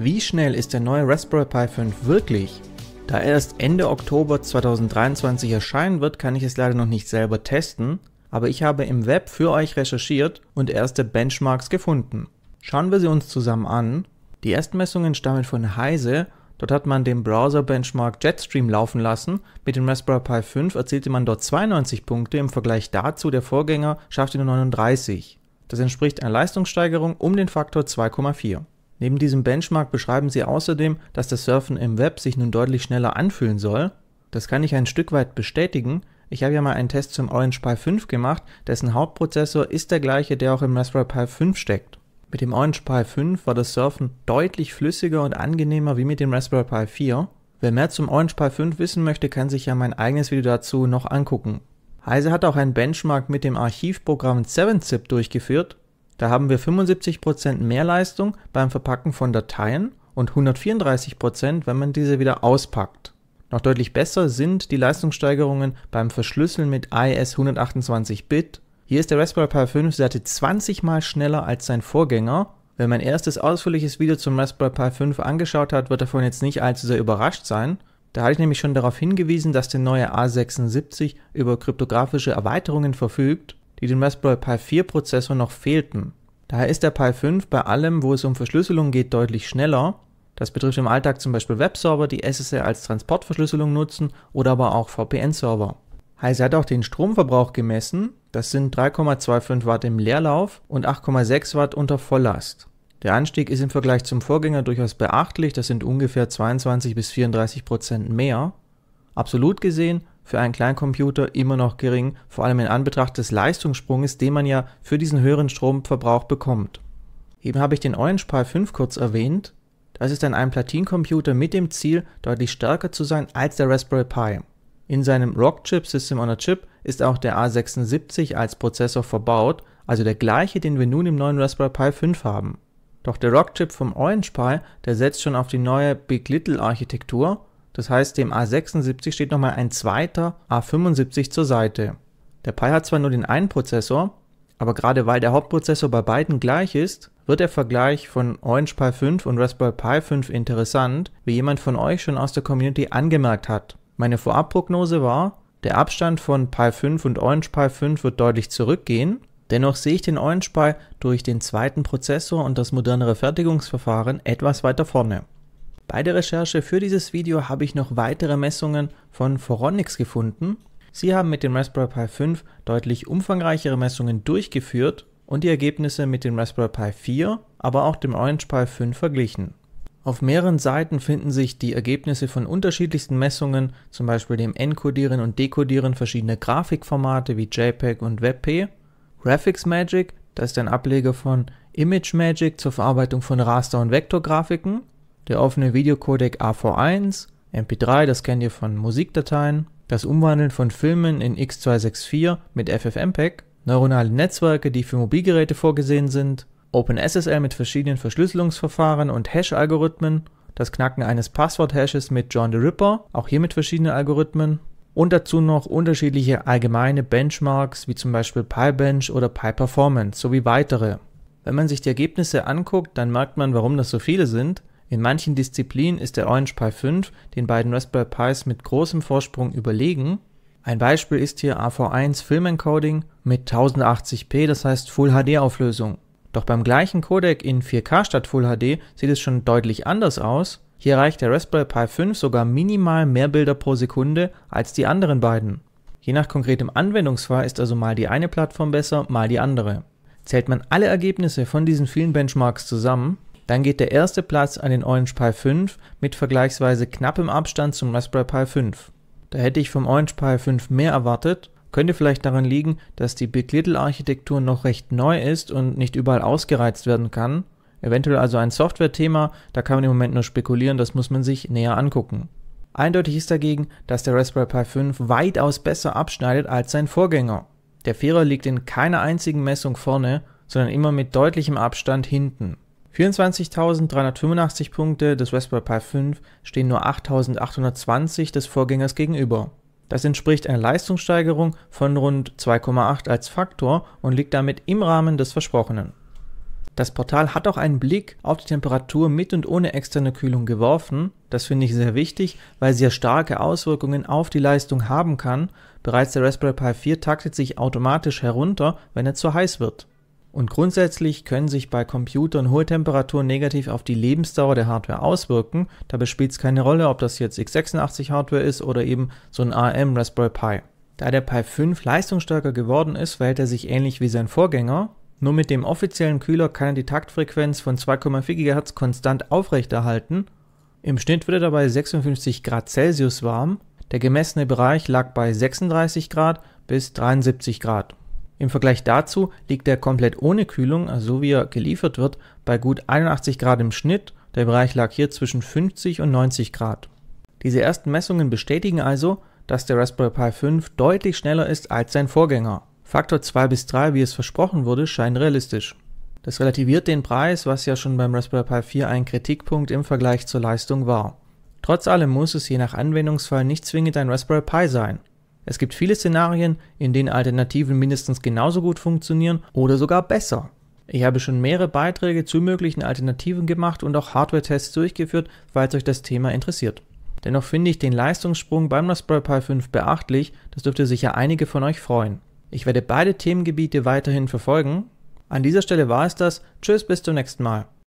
Wie schnell ist der neue Raspberry Pi 5 wirklich? Da er erst Ende Oktober 2023 erscheinen wird, kann ich es leider noch nicht selber testen, aber ich habe im Web für euch recherchiert und erste Benchmarks gefunden. Schauen wir sie uns zusammen an. Die ersten Messungen stammen von Heise. Dort hat man den Browser-Benchmark Jetstream laufen lassen. Mit dem Raspberry Pi 5 erzielte man dort 92 Punkte, im Vergleich dazu der Vorgänger schaffte nur 39. Das entspricht einer Leistungssteigerung um den Faktor 2,4. Neben diesem Benchmark beschreiben sie außerdem, dass das Surfen im Web sich nun deutlich schneller anfühlen soll. Das kann ich ein Stück weit bestätigen. Ich habe ja mal einen Test zum Orange Pi 5 gemacht, dessen Hauptprozessor ist der gleiche, der auch im Raspberry Pi 5 steckt. Mit dem Orange Pi 5 war das Surfen deutlich flüssiger und angenehmer wie mit dem Raspberry Pi 4. Wer mehr zum Orange Pi 5 wissen möchte, kann sich ja mein eigenes Video dazu noch angucken. Heise hat auch einen Benchmark mit dem Archivprogramm 7-Zip durchgeführt da haben wir 75% mehr Leistung beim Verpacken von Dateien und 134%, wenn man diese wieder auspackt. Noch deutlich besser sind die Leistungssteigerungen beim Verschlüsseln mit AES 128-Bit. Hier ist der Raspberry Pi 5 satte 20 mal schneller als sein Vorgänger. Wer mein erstes ausführliches Video zum Raspberry Pi 5 angeschaut hat, wird davon jetzt nicht allzu sehr überrascht sein. Da hatte ich nämlich schon darauf hingewiesen, dass der neue A76 über kryptografische Erweiterungen verfügt die dem Raspberry Pi 4 Prozessor noch fehlten. Daher ist der Pi 5 bei allem, wo es um Verschlüsselung geht, deutlich schneller. Das betrifft im Alltag zum Beispiel Webserver, die SSL als Transportverschlüsselung nutzen oder aber auch VPN-Server. Heise hat auch den Stromverbrauch gemessen. Das sind 3,25 Watt im Leerlauf und 8,6 Watt unter Volllast. Der Anstieg ist im Vergleich zum Vorgänger durchaus beachtlich, das sind ungefähr 22 bis 34 Prozent mehr. Absolut gesehen für einen Kleincomputer immer noch gering, vor allem in Anbetracht des Leistungssprunges, den man ja für diesen höheren Stromverbrauch bekommt. Eben habe ich den Orange Pi 5 kurz erwähnt. Das ist ein Platincomputer mit dem Ziel, deutlich stärker zu sein als der Raspberry Pi. In seinem Rockchip System on a Chip ist auch der A76 als Prozessor verbaut, also der gleiche, den wir nun im neuen Raspberry Pi 5 haben. Doch der Rockchip vom Orange Pi, der setzt schon auf die neue Big Little Architektur das heißt, dem A76 steht nochmal ein zweiter A75 zur Seite. Der Pi hat zwar nur den einen Prozessor, aber gerade weil der Hauptprozessor bei beiden gleich ist, wird der Vergleich von Orange Pi 5 und Raspberry Pi 5 interessant, wie jemand von euch schon aus der Community angemerkt hat. Meine Vorabprognose war, der Abstand von Pi 5 und Orange Pi 5 wird deutlich zurückgehen, dennoch sehe ich den Orange Pi durch den zweiten Prozessor und das modernere Fertigungsverfahren etwas weiter vorne. Bei der Recherche für dieses Video habe ich noch weitere Messungen von Foronix gefunden. Sie haben mit dem Raspberry Pi 5 deutlich umfangreichere Messungen durchgeführt und die Ergebnisse mit dem Raspberry Pi 4, aber auch dem Orange Pi 5 verglichen. Auf mehreren Seiten finden sich die Ergebnisse von unterschiedlichsten Messungen, zum Beispiel dem Encodieren und Dekodieren verschiedener Grafikformate wie JPEG und WebP. Graphics Magic, das ist ein Ableger von ImageMagick zur Verarbeitung von Raster- und Vektorgrafiken der offene Videocodec AV1, MP3, das kennt ihr von Musikdateien, das Umwandeln von Filmen in X264 mit FFmpeg, neuronale Netzwerke, die für Mobilgeräte vorgesehen sind, OpenSSL mit verschiedenen Verschlüsselungsverfahren und Hash-Algorithmen, das Knacken eines Passwort-Hashes mit John the Ripper, auch hier mit verschiedenen Algorithmen, und dazu noch unterschiedliche allgemeine Benchmarks wie zum Beispiel PyBench oder PyPerformance sowie weitere. Wenn man sich die Ergebnisse anguckt, dann merkt man, warum das so viele sind, in manchen Disziplinen ist der Orange Pi 5 den beiden Raspberry Pis mit großem Vorsprung überlegen. Ein Beispiel ist hier AV1 Film Encoding mit 1080p, das heißt Full HD Auflösung. Doch beim gleichen Codec in 4K statt Full HD sieht es schon deutlich anders aus. Hier erreicht der Raspberry Pi 5 sogar minimal mehr Bilder pro Sekunde als die anderen beiden. Je nach konkretem Anwendungsfall ist also mal die eine Plattform besser, mal die andere. Zählt man alle Ergebnisse von diesen vielen Benchmarks zusammen, dann geht der erste Platz an den Orange Pi 5 mit vergleichsweise knappem Abstand zum Raspberry Pi 5. Da hätte ich vom Orange Pi 5 mehr erwartet, könnte vielleicht daran liegen, dass die Big Little Architektur noch recht neu ist und nicht überall ausgereizt werden kann. Eventuell also ein Software-Thema, da kann man im Moment nur spekulieren, das muss man sich näher angucken. Eindeutig ist dagegen, dass der Raspberry Pi 5 weitaus besser abschneidet als sein Vorgänger. Der Vierer liegt in keiner einzigen Messung vorne, sondern immer mit deutlichem Abstand hinten. 24.385 Punkte des Raspberry Pi 5 stehen nur 8.820 des Vorgängers gegenüber. Das entspricht einer Leistungssteigerung von rund 2,8 als Faktor und liegt damit im Rahmen des Versprochenen. Das Portal hat auch einen Blick auf die Temperatur mit und ohne externe Kühlung geworfen. Das finde ich sehr wichtig, weil sie ja starke Auswirkungen auf die Leistung haben kann. Bereits der Raspberry Pi 4 taktet sich automatisch herunter, wenn er zu heiß wird. Und grundsätzlich können sich bei Computern hohe Temperaturen negativ auf die Lebensdauer der Hardware auswirken. Dabei spielt es keine Rolle, ob das jetzt x86 Hardware ist oder eben so ein ARM Raspberry Pi. Da der Pi 5 leistungsstärker geworden ist, verhält er sich ähnlich wie sein Vorgänger. Nur mit dem offiziellen Kühler kann er die Taktfrequenz von 2,4 GHz konstant aufrechterhalten. Im Schnitt wird er dabei 56 Grad Celsius warm. Der gemessene Bereich lag bei 36 Grad bis 73 Grad. Im Vergleich dazu liegt er komplett ohne Kühlung, also so wie er geliefert wird, bei gut 81 Grad im Schnitt. Der Bereich lag hier zwischen 50 und 90 Grad. Diese ersten Messungen bestätigen also, dass der Raspberry Pi 5 deutlich schneller ist als sein Vorgänger. Faktor 2 bis 3, wie es versprochen wurde, scheint realistisch. Das relativiert den Preis, was ja schon beim Raspberry Pi 4 ein Kritikpunkt im Vergleich zur Leistung war. Trotz allem muss es je nach Anwendungsfall nicht zwingend ein Raspberry Pi sein. Es gibt viele Szenarien, in denen Alternativen mindestens genauso gut funktionieren oder sogar besser. Ich habe schon mehrere Beiträge zu möglichen Alternativen gemacht und auch Hardware-Tests durchgeführt, falls euch das Thema interessiert. Dennoch finde ich den Leistungssprung beim Raspberry Pi 5 beachtlich, das dürfte sicher einige von euch freuen. Ich werde beide Themengebiete weiterhin verfolgen. An dieser Stelle war es das. Tschüss, bis zum nächsten Mal.